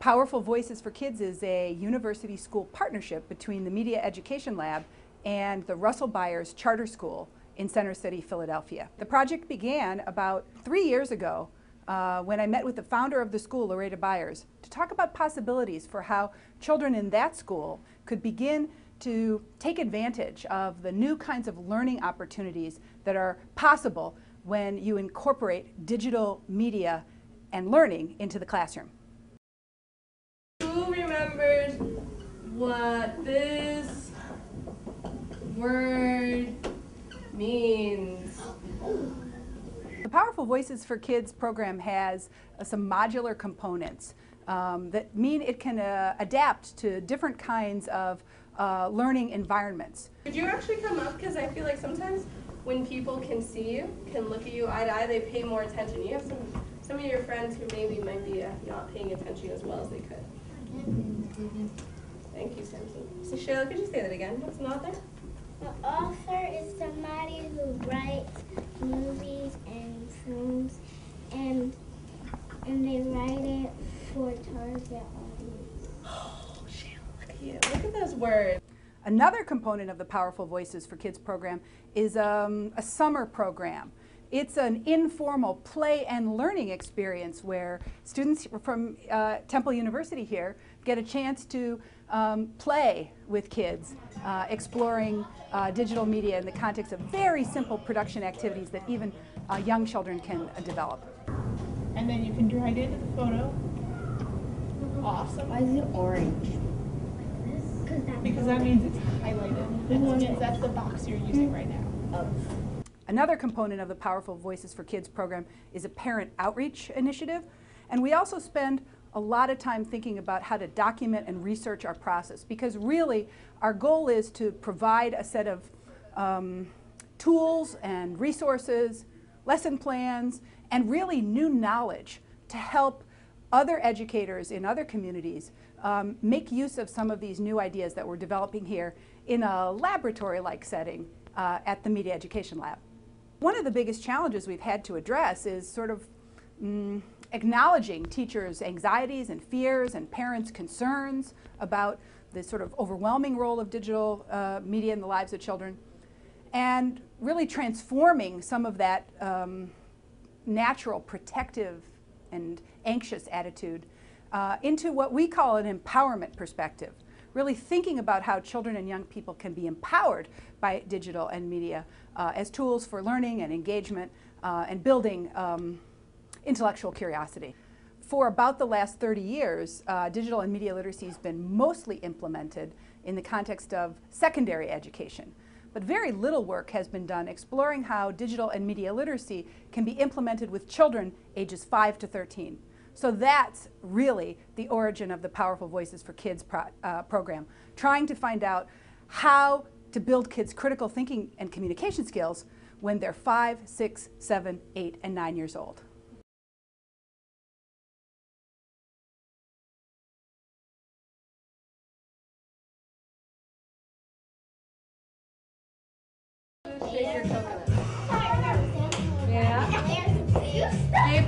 Powerful Voices for Kids is a university school partnership between the Media Education Lab and the Russell Byers Charter School in Center City, Philadelphia. The project began about three years ago uh, when I met with the founder of the school, Loretta Byers, to talk about possibilities for how children in that school could begin to take advantage of the new kinds of learning opportunities that are possible when you incorporate digital media and learning into the classroom. Who remembers what this word means? The Powerful Voices for Kids program has uh, some modular components um, that mean it can uh, adapt to different kinds of uh, learning environments. Could you actually come up? Because I feel like sometimes when people can see you, can look at you eye to eye, they pay more attention. You have some, some of your friends who maybe might be uh, not paying attention as well as they could. Thank you, Samson. So Shayla, could you say that again? What's an author? The author is somebody who writes movies and films, and and they write it for target audience. Oh, Shayla, look at you. Look at those words. Another component of the Powerful Voices for Kids program is um, a summer program. It's an informal play and learning experience where students from uh, Temple University here get a chance to um, play with kids, uh, exploring uh, digital media in the context of very simple production activities that even uh, young children can uh, develop. And then you can drag it into the photo. Awesome. Why is it orange? Because that means it's highlighted. That means that's the box you're using right now. Another component of the Powerful Voices for Kids program is a parent outreach initiative. And we also spend a lot of time thinking about how to document and research our process because really our goal is to provide a set of um, tools and resources, lesson plans, and really new knowledge to help other educators in other communities um, make use of some of these new ideas that we're developing here in a laboratory-like setting uh, at the Media Education Lab. One of the biggest challenges we've had to address is sort of mm, acknowledging teachers' anxieties and fears and parents' concerns about the sort of overwhelming role of digital uh, media in the lives of children and really transforming some of that um, natural protective and anxious attitude uh, into what we call an empowerment perspective really thinking about how children and young people can be empowered by digital and media uh, as tools for learning and engagement uh, and building um, intellectual curiosity. For about the last 30 years, uh, digital and media literacy has been mostly implemented in the context of secondary education. But very little work has been done exploring how digital and media literacy can be implemented with children ages 5 to 13. So that's really the origin of the Powerful Voices for Kids pro uh, program, trying to find out how to build kids' critical thinking and communication skills when they're five, six, seven, eight, and 9 years old. Yeah. Hey,